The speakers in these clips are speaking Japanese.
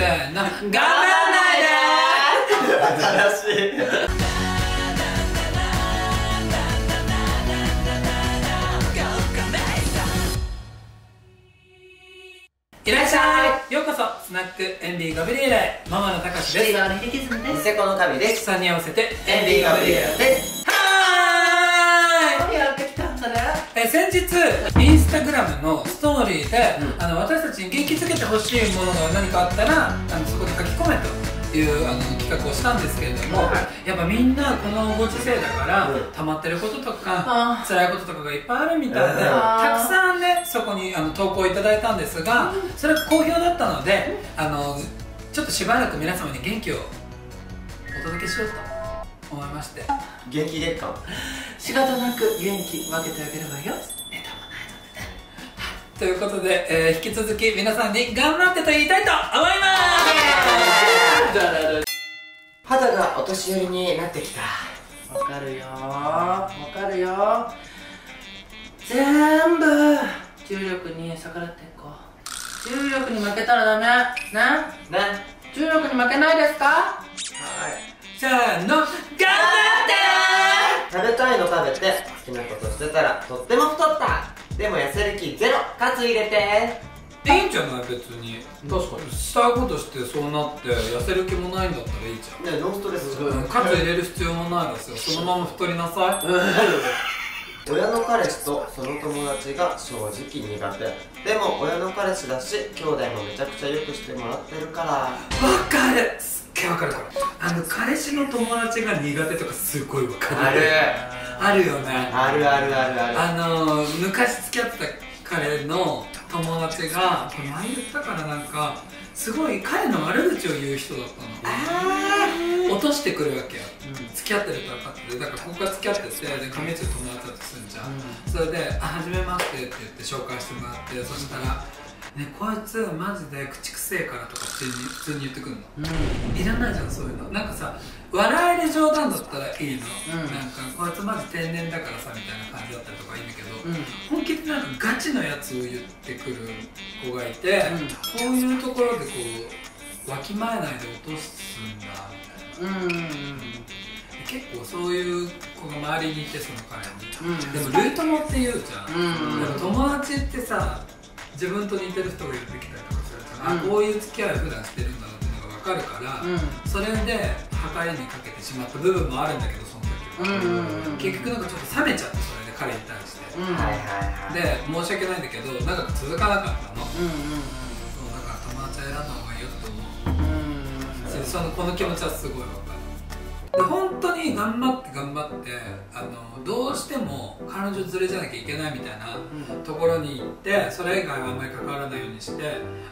せーの頑張んないで。新しい。いらっしゃいようこそスナックエンビーガブリエラへ。ママのたかしです。川のひできずんです。ニセコの神です。3人合わせてエンディガブリエラですはーい。何やってきたんだね。え先日インスタグラムのストーリーで、あの私たちに元気づけてほしいものが何かあったらあのそこに書き込めというあの企画をしたんですけれども、やっぱみんなこのご時世だから、うん。溜まってることとかあ辛いこととかがいっぱいあるみたいで、うんたくさんねそこにあの投稿いただいたんですが、それが好評だったのであのちょっとしばらく皆様に元気をお届けしようと思いまして。元気月間仕方なく元気分けてあげるわよということで、えー引き続き皆さんに頑張ってと言いたいと思います。肌がお年寄りになってきた。わかるよ。わかるよ。全部。重力に逆らっていこう。重力に負けたらダメ。ね？ね。重力に負けないですか？はい。せーの頑張って食べたいの食べて好きなことしてたらとっても太ったでも痩せる気ゼロカツ入れて。いいんじゃない？別に。確かしたいことしてそうなって痩せる気もないんだったらいいじゃん。ねノンストレスうん。カツ入れる必要もないですよ。そのまま太りなさい。親の彼氏とその友達が正直苦手。でも親の彼氏だし兄弟もめちゃくちゃよくしてもらってるから。わかる。すっげえわかる。あの彼氏の友達が苦手とかすごいわかる。あるあるよね。あるあるあるある。あの昔付き合ってた彼の友達が前言ったからなんかすごい彼の悪口を言う人だったの。落としてくるわけよ、付き合ってると分かって。てだからここから付き合っててで上市友達だとするじゃん、それで「あはじめまして」って言って紹介してもらってそしたら「ねこいつマジで口くせえから」とか普通に普通に言ってくるの。いらないじゃんそういうの。なんかさ笑える冗談だったらいいの、うん。なんかこいつマジ天然だからさみたいな感じだったりとかいいんだけど、うん。本気でなんかガチのやつを言ってくる子がいて、うん。こういうところでこうわきまえないで落とすんだみたいな。うんうん結構そういう子が周りにいてその彼に、うん。でもルートモって言うじゃん、うん。でも友達ってさ自分と似てる人が言ってきたりとかするじゃん、うん。あこういう付き合いを普段してるんだなっていうのが分かるから、うん。それで計りにかけてしまった部分もあるんだけどその時は、うんうんうん結局なんかちょっと冷めちゃってそれで彼に対して、うんはいはいはい。で申し訳ないんだけど長く続かなかったの、うんそうだから友達選んだ方がいいよって思う。うんうんそそのこの気持ちはすごいわかるで本当に頑張って頑張ってあのどうしても彼女連れじゃなきゃいけないみたいなところに行ってそれ以外はあんまり関わらないようにして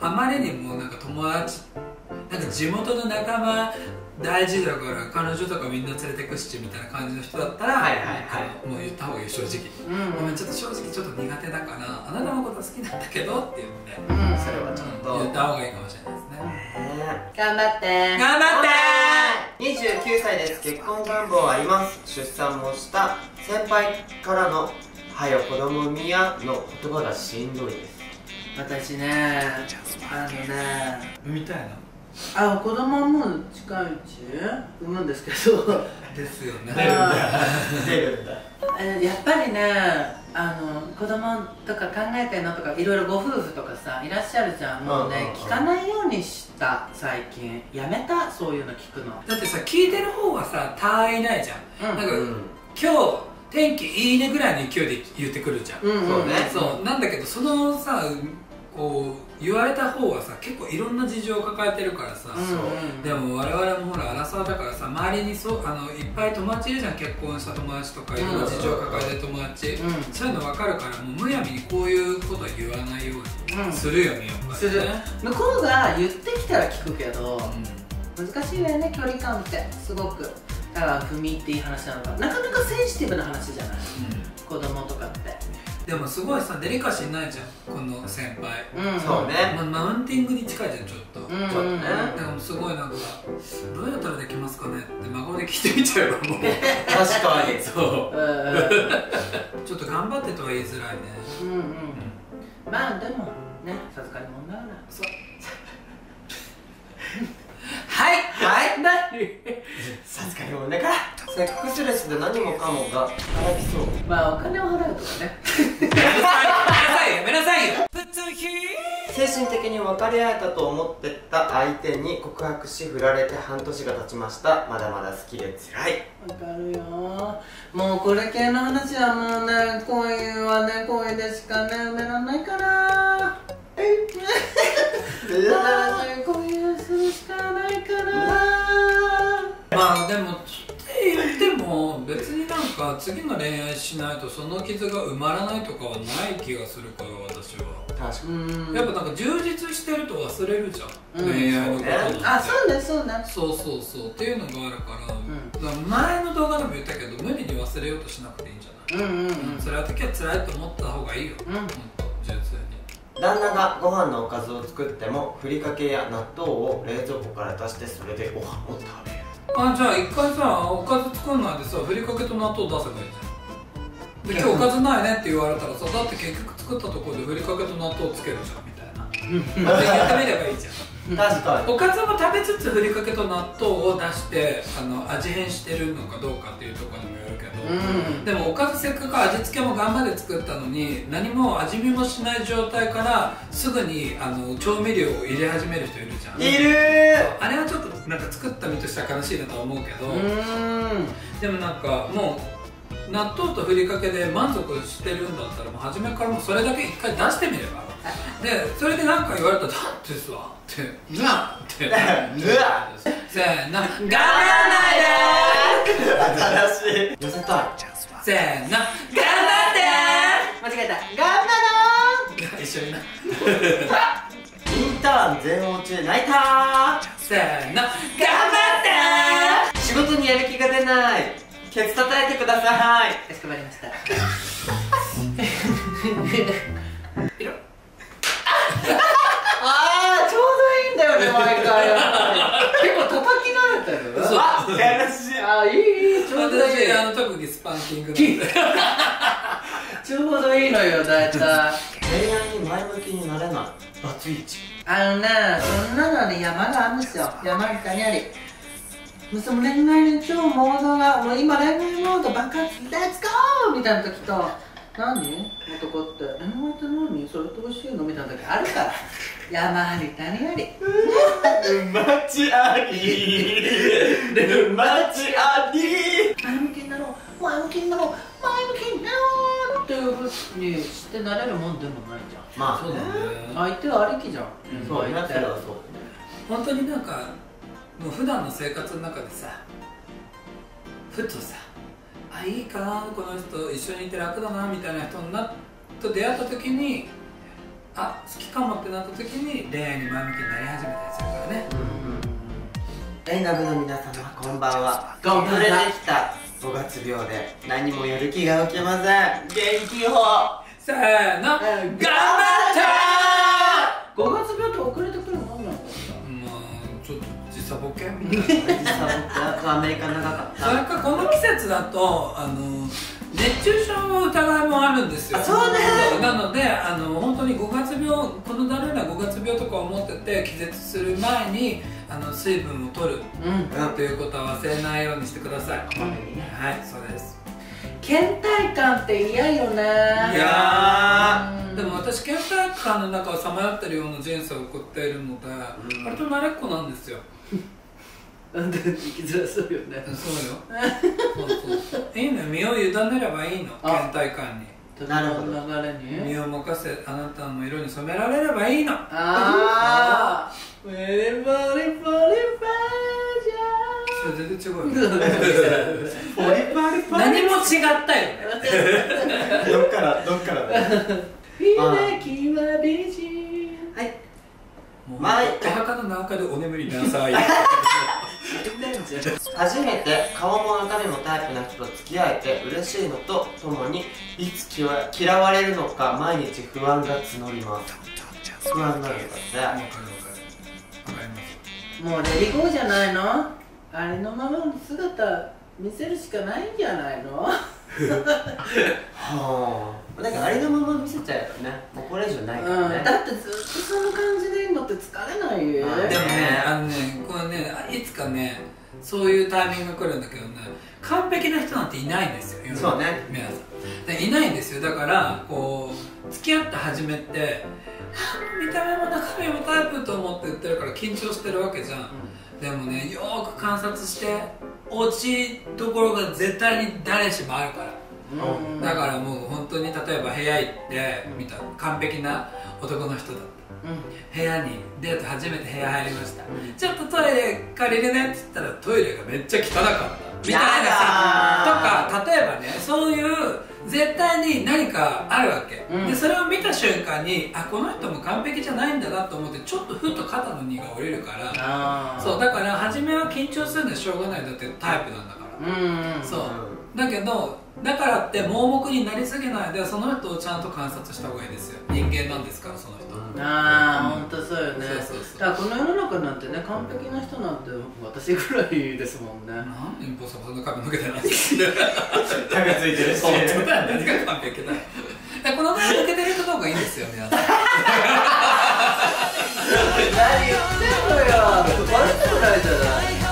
あまりにもなんか友達なんか地元の仲間大事だから彼女とかみんな連れてくしみたいな感じの人だったら、はいはいはい。もう言った方がいい正直、うんごめんちょっと正直ちょっと苦手だからあなたのこと好きなんだけどって言って、うんそれはちょっと言った方がいいかもしれないですねね頑張って頑張って29歳です。結婚願望あります。出産もした。先輩からの「はよ子供産みや」の言葉がしんどいです。私ねあのねみたいなあ子供はもう近いうち産むんですけど。ですよね。出るん。だ出るんだ。えやっぱりねあの子供とか考えてんのとかいろいろご夫婦とかさいらっしゃるじゃん。もうね、うんうんうん。聞かないようにした最近。やめた？そういうの聞くの。だってさ聞いてる方はさ他愛ないじゃん、うん。なんか、うん。今日天気いいねぐらいの勢いで言ってくるじゃん、うん。そうね。そう。なんだけどそのさこう言われた方はさ結構いろんな事情を抱えてるからさ、うんうんでも我々もほら荒沢だからさ周りにそうあのいっぱい友達いるじゃん結婚した友達とかいろんな事情を抱えてる友達、うん。そういうの分かるからもうむやみにこういうことは言わないよううんにするよねやっぱりね。向こうが言ってきたら聞くけどうん。難しいわよね距離感って。すごく。だから踏みっていい話なのか。なかなかセンシティブな話じゃない。子供とかってでもすごいさデリカシーないじゃんこの先輩、うん。そうね。まマウンティングに近いじゃんちょっと、うんちょっとねでもすごいなんかどうやったらできますかねって真顔で聞いてみちゃうよもう。確かに。そう。うんちょっと頑張ってとは言いづらいね。うんうん。まあでもね授かり物だから。そう。さすがに女からセックスレスで何もかもが。働きそう。まあお金を払うとかね。やめなさいよやめなさいよ。精神的に分かり合えたと思ってた相手に告白し振られて半年が経ちました。まだまだ好きで辛い。わかるよ。もうこれ系の話はもうね恋はね恋でしかね埋めらんないから。え？恋をするしかないから。まあでもって言っても別になんか次の恋愛しないとその傷が埋まらないとかはない気がするから私は。確かうにん。やっぱなんか充実してると忘れるじゃん、うん。恋愛のことあそうねそうねそうそうそう。っていうのがあるから,、ん。だから前の動画でも言ったけど無理に忘れようとしなくていいんじゃない、うんうんうん。辛い時は辛いと思った方がいいよ、うん。ほんと純粋に。旦那がご飯のおかずを作ってもふりかけや納豆を冷蔵庫から出してそれでご飯を食べるあじゃあ一回さおかず作んないでさふりかけと納豆出せばいいじゃん。で今日おかずないねって言われたらさだって結局作ったところでふりかけと納豆つけるじゃんみたいな。って言ってみればいいじゃん。確かに。おかずも食べつつふりかけと納豆を出してあの味変してるのかどうかっていうところにもうん。でもおかずせっかく味付けも頑張って作ったのに何も味見もしない状態からすぐにあの調味料を入れ始める人いるじゃん。いる。あれはちょっとなんか作った身としては悲しいなとは思うけど、うん。でもなんかもう納豆とふりかけで満足してるんだったらもう初めからもうそれだけ一回出してみれば。でそれで何か言われたら「だってさ」って「な」ってうわせーの「頑張らない新しい。寄せたい。で!」せーの「頑張間違えた。頑張ろう。って!」一緒にな。インターン全落ち泣いた。せーの「頑張って!」仕事にやる気が出ない。ケツ叩いてください。かしこまりましたいろああちょうどいいんだよね毎回やっぱり結構叩き慣れてるそうあやらしいあいいいいちょうどいい私あの特技スパンキングなんでちょうどいいのよ大体。恋愛に前向きになれない。バツイチ。あのねそんなのに山があるんですよ。山に谷あり。もうその恋愛に超モードがもう今恋愛モード爆発。レッツゴーみたいな時と何？男って。恋愛って何？それって欲しいの？みたいな時あるから。山あり谷あり。沼地あり。沼地あり前向きになろう前向きになろうっていうふうにしてなれるもんでもないじゃん。まあそうだね。相手はありきじゃん、そうやつらはそう本当になんかもう普段の生活の中でさふとさあいいかなこの人一緒にいて楽だなみたいな人になと出会った時にあ好きかもってなった時に恋愛に前向きになり始めたりするからね。エンガブの皆様こんばんは。こんばんは遅れてきた5月病で何もやる気が起きません。元気を。せーの頑張った5月病って遅れてくるもんなのまあちょっと時差ボケ？みたいな実は僕アメリカ長かっそれかこの季節だとあの熱中症の疑いもあるんですよ。あそうねなのであの本当に5月病このだるいな5月病とかを持ってて気絶する前にあの水分を取る。うんということは忘れないようにしてください。たにねはいそうです。倦怠感って嫌よねいやうん。でも私倦怠感の中をさまよってるような人生を送っているので、うん。割と慣れっこなんですよなんで生きづらそうよね。そうよ。そうそう。そういいのよ。身を委ねればいいの。あ。倦怠感に。なるほど流れに。身を任せあなたの色に染められればいいの。ああウェリバリバリそれ全然違うバよ。ーポリパリパ何も違ったよね。どっからどっからだは美人はいもう前お墓の中でお眠りなさい 初めて顔も中身もタイプな人と付き合えて嬉しいのとともにいつ嫌わ嫌われるのか毎日不安が募ります。不安になるんだってわかるわかるわかりますもうレディゴーじゃないの？あれのままの姿見せるしかないんじゃないの？はあ。なんかありのまま見せちゃえばね。もうこれ以上ないからうん、ね、だってずっとその感じでいるのって疲れないよ。あでもねあのねこれねあいつかねそういうタイミングが来るんだけどね。完璧な人なんていないんですよそうね。皆さん。でいないんですよ。だからこう付き合って初めてあ見た目も中身もタイプと思って言ってるから緊張してるわけじゃん、でもねよーく観察して落ちどころが絶対に誰しもあるから。うん。だからもう例えば部屋行って見た完璧な男の人だった。部屋にデート初めて部屋入りました、ちょっとトイレ借りるねって言ったらトイレがめっちゃ汚かった。みたいなさ。とか例えばねそういう絶対に何かあるわけ、うん。でそれを見た瞬間にあこの人も完璧じゃないんだなと思ってちょっとふっと肩の荷が下りるから。そうだから初めは緊張するのはしょうがないだってタイプなんだから。うんうん。そう。だけどだからって盲目になりすぎないでその人をちゃんと観察した方がいいですよ。人間なんですからその人。ああ、本当そうよね。そうそうそう。だからこの世の中なんてね完璧な人なんて私ぐらいですもんね。何インポさんそんな髪の毛じゃないです。か髪ついてるし本当だ何が完璧だこの抜けてる人の方がいいんですよ皆さん。何言ってんのよ。ないじゃない。